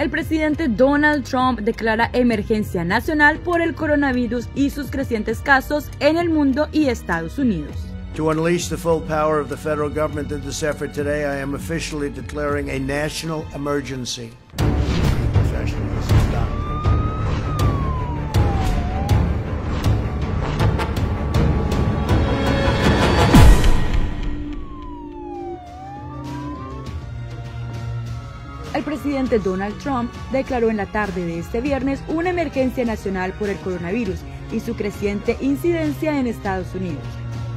El presidente Donald Trump declara emergencia nacional por el coronavirus y sus crecientes casos en el mundo y Estados Unidos. To unleash the full power of the federal government in this effort today, I am officially declaring a national emergency. Presidente Donald Trump declaró en la tarde de este viernes una emergencia nacional por el coronavirus y su creciente incidencia en Estados Unidos.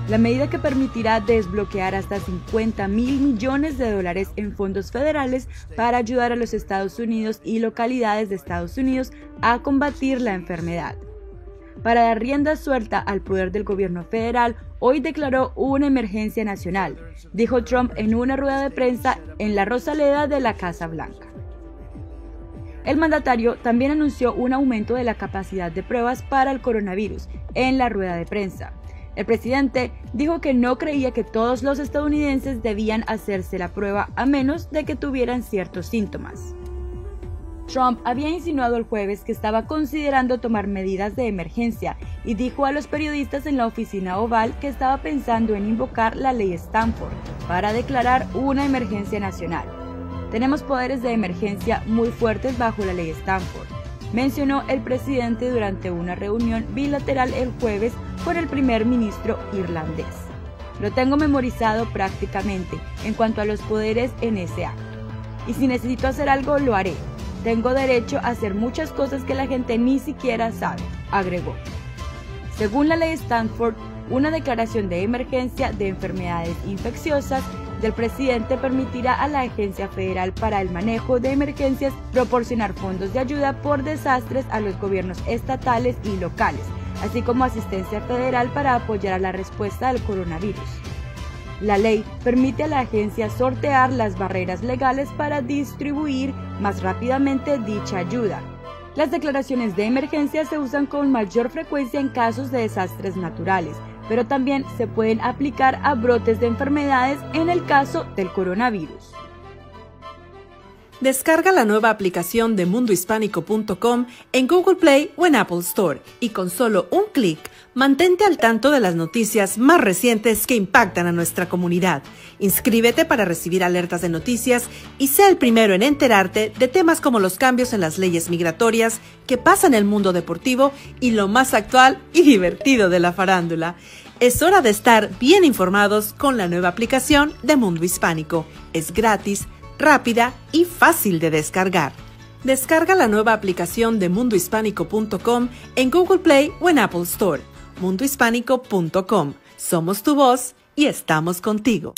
La medida que permitirá desbloquear hasta 50 mil millones de dólares en fondos federales para ayudar a los Estados Unidos y localidades de Estados Unidos a combatir la enfermedad. Para dar rienda suelta al poder del gobierno federal, hoy declaró una emergencia nacional, dijo Trump en una rueda de prensa en la Rosaleda de la Casa Blanca. El mandatario también anunció un aumento de la capacidad de pruebas para el coronavirus en la rueda de prensa. El presidente dijo que no creía que todos los estadounidenses debían hacerse la prueba a menos de que tuvieran ciertos síntomas. Trump había insinuado el jueves que estaba considerando tomar medidas de emergencia y dijo a los periodistas en la oficina oval que estaba pensando en invocar la ley Stanford para declarar una emergencia nacional. Tenemos poderes de emergencia muy fuertes bajo la ley Stanford, mencionó el presidente durante una reunión bilateral el jueves con el primer ministro irlandés. Lo tengo memorizado prácticamente en cuanto a los poderes en ese acto. Y si necesito hacer algo, lo haré, tengo derecho a hacer muchas cosas que la gente ni siquiera sabe, agregó. Según la ley Stanford, una declaración de emergencia de enfermedades infecciosas del presidente permitirá a la Agencia Federal para el Manejo de Emergencias proporcionar fondos de ayuda por desastres a los gobiernos estatales y locales, así como asistencia federal para apoyar a la respuesta al coronavirus. La ley permite a la agencia sortear las barreras legales para distribuir más rápidamente dicha ayuda. Las declaraciones de emergencia se usan con mayor frecuencia en casos de desastres naturales, pero también se pueden aplicar a brotes de enfermedades en el caso del coronavirus. Descarga la nueva aplicación de mundohispánico.com en Google Play o en Apple Store y con solo un clic mantente al tanto de las noticias más recientes que impactan a nuestra comunidad. Inscríbete para recibir alertas de noticias y sea el primero en enterarte de temas como los cambios en las leyes migratorias que pasan en el mundo deportivo y lo más actual y divertido de la farándula. Es hora de estar bien informados con la nueva aplicación de Mundo Hispánico. Es gratis rápida y fácil de descargar. Descarga la nueva aplicación de mundohispánico.com en Google Play o en Apple Store. mundohispánico.com. Somos tu voz y estamos contigo.